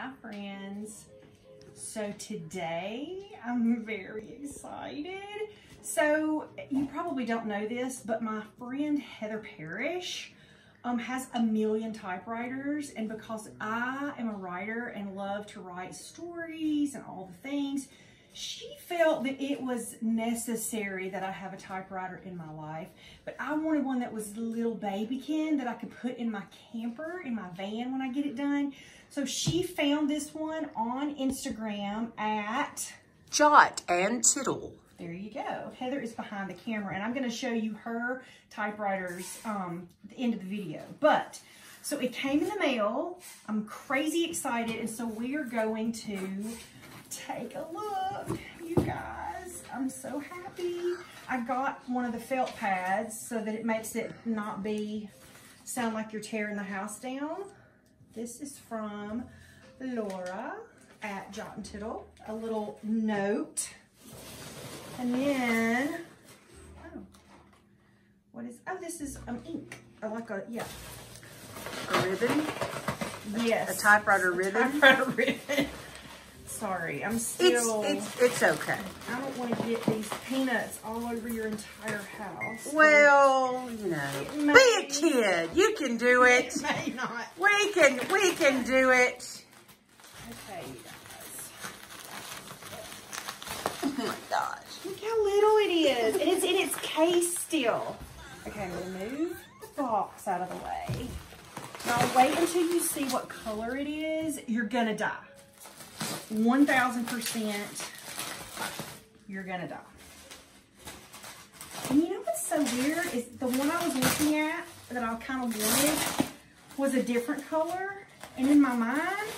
Hi friends. So today I'm very excited. So you probably don't know this, but my friend Heather Parrish um, has a million typewriters and because I am a writer and love to write stories and all the things, she felt that it was necessary that I have a typewriter in my life, but I wanted one that was a little baby babykin that I could put in my camper, in my van when I get it done. So she found this one on Instagram at Jot and Tittle. There you go. Heather is behind the camera and I'm going to show you her typewriters um, at the end of the video. But, so it came in the mail. I'm crazy excited and so we are going to take a look, you guys. I'm so happy. I got one of the felt pads so that it makes it not be, sound like you're tearing the house down. This is from Laura at Jot and Tittle. A little note. And then, oh, what is, oh, this is um, ink. I like a, yeah. A ribbon? Yes. A typewriter ribbon? Typewriter ribbon. Sorry, I'm still. It's, it's, it's okay. I don't want to get these peanuts all over your entire house. Well, you know, be a kid. You can do it. It may not. We can, we can do it. Okay, you guys. Oh my gosh. Look how little it is. And it's in its case still. Okay, gonna move the box out of the way. Now wait until you see what color it is. You're gonna die. 1000% you're gonna die. And you know what's so weird is the one I was looking at that I kind of wanted was a different color. And in my mind,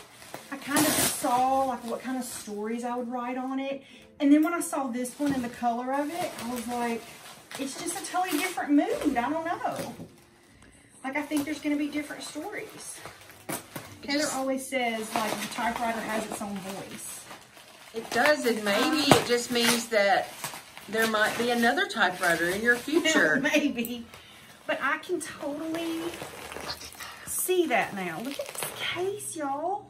I kind of saw like what kind of stories I would write on it. And then when I saw this one and the color of it, I was like, it's just a totally different mood. I don't know. Like I think there's gonna be different stories. Heather always says like the typewriter has its own voice. It does, and maybe it just means that there might be another typewriter in your future. Maybe. But I can totally see that now. Look at this case, y'all.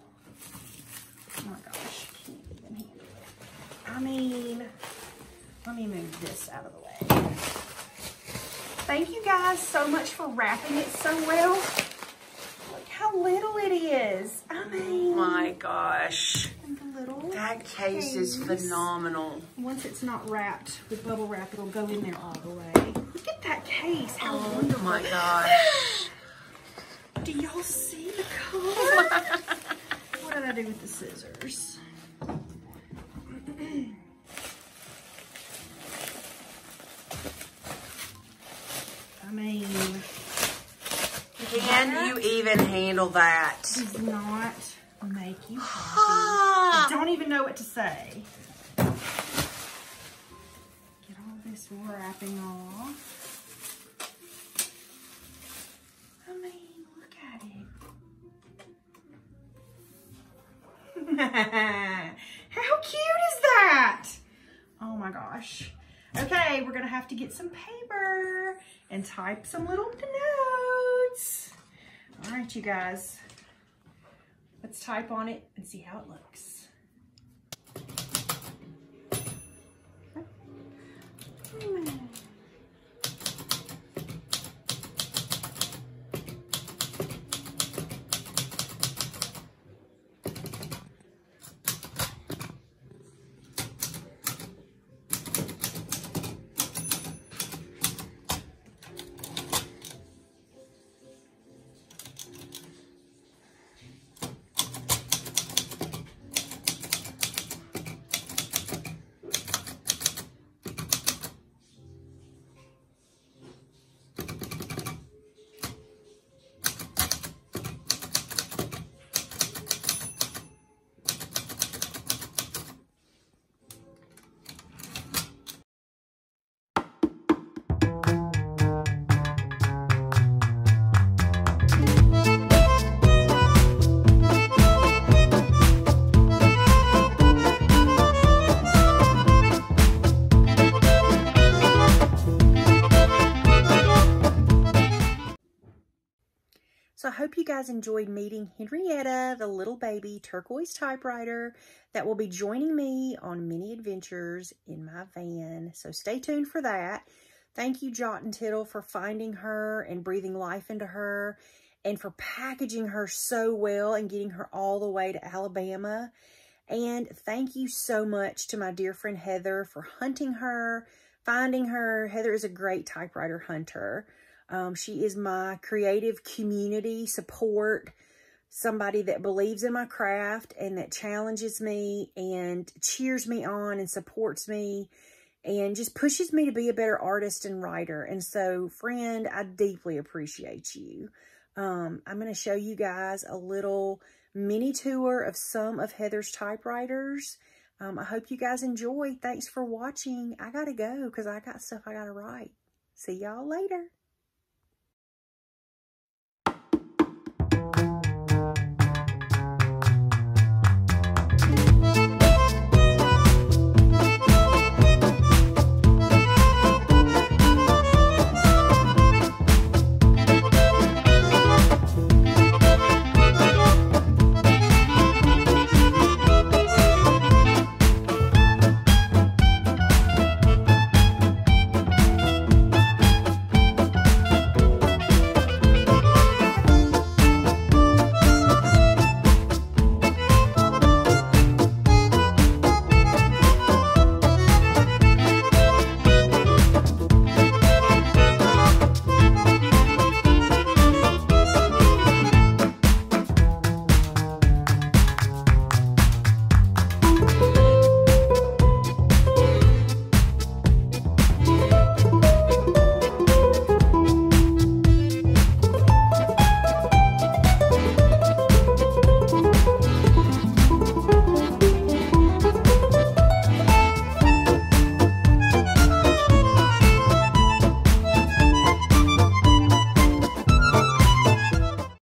Oh my gosh, can't even handle it. I mean, let me move this out of the way. Thank you guys so much for wrapping it so well. Little it is. I mean, Oh my gosh. the little That case is phenomenal. Once it's not wrapped with bubble wrap, it'll go in there all the way. Look at that case. How Oh wonderful. my gosh. Do y'all see the color? what did I do with the scissors? I mean, Can you even handle that? does not make you happy. Ah. I don't even know what to say. Get all this wrapping off. I mean, look at it. How cute is that? Oh my gosh. Okay, we're gonna have to get some paper and type some little notes. All right, you guys. Let's type on it and see how it looks. Guys enjoyed meeting Henrietta, the little baby turquoise typewriter that will be joining me on many adventures in my van. So stay tuned for that. Thank you, Jot and Tittle, for finding her and breathing life into her and for packaging her so well and getting her all the way to Alabama. And thank you so much to my dear friend Heather for hunting her, finding her. Heather is a great typewriter hunter. Um, she is my creative community support, somebody that believes in my craft and that challenges me and cheers me on and supports me and just pushes me to be a better artist and writer. And so, friend, I deeply appreciate you. Um, I'm going to show you guys a little mini tour of some of Heather's typewriters. Um, I hope you guys enjoy. Thanks for watching. I got to go because I got stuff I got to write. See y'all later.